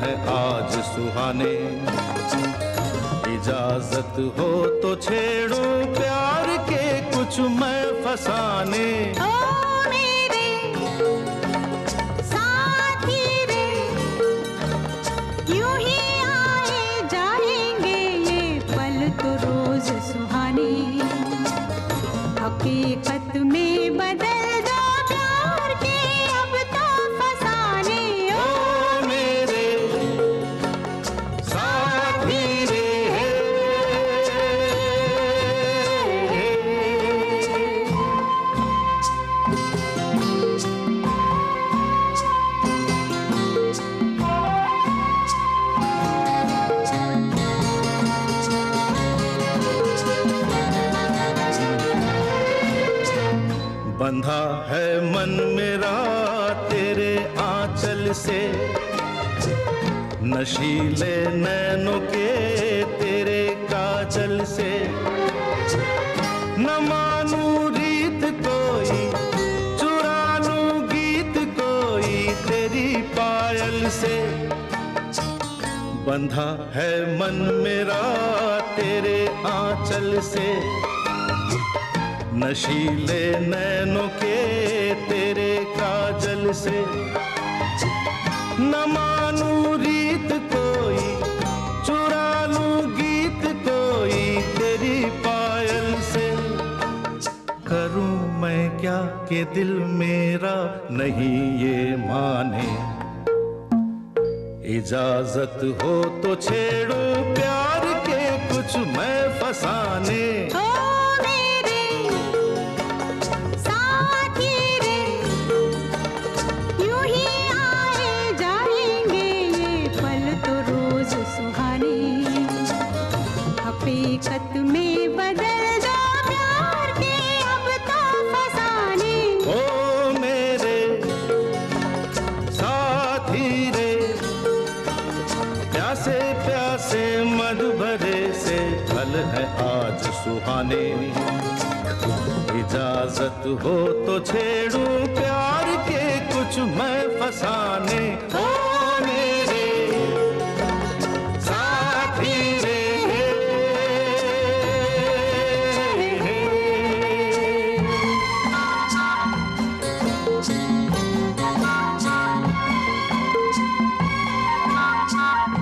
है आज सुहाने। इजाज़त हो तो छेड़ो प्यार के कुछ मैं फसाने। जाएँगे ये पल तो रोज सुहाने। हकीकत में से। नशीले नैनों के तेरे काजल से। न मानू रीत कोई चुरा लूँ गीत कोई तेरी पायल से। बंधा है मन मेरा तेरे आंचल से। नशीले नैनों के तेरे काजल से। न मानू रीत कोई चुरा लूँ गीत कोई तेरी पायल से। करूँ मैं क्या कि दिल मेरा नहीं ये माने? इजाज़त हो तो छेड़ो प्यार के कुछ मैं फसाने। सुहाने। इजाज़त हो तो छेड़ू प्यार के कुछ मैं फसाने। ओ मेरे साथी रे। सलोने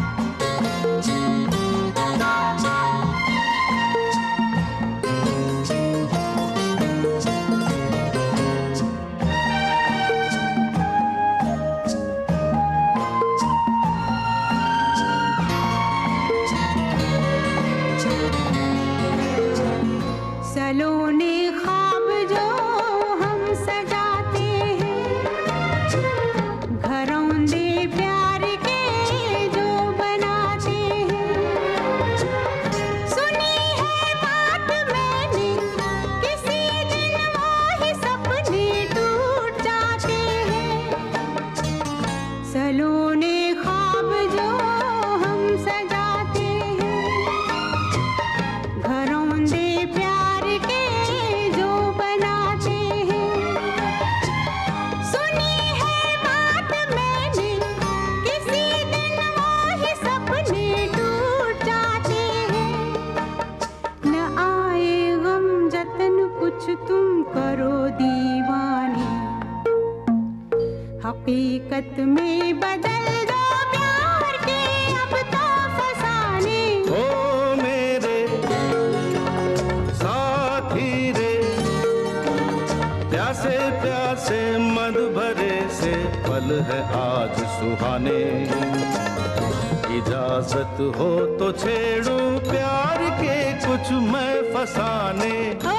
हकीकत में बदल दो प्यार के अब तो फसाने। ओ मेरे साथी रे। प्यासे प्यासे मध भरे से पल है आज सुहाने। इजाज़त हो तो छेड़ू प्यार के कुछ मैं फसाने। ओ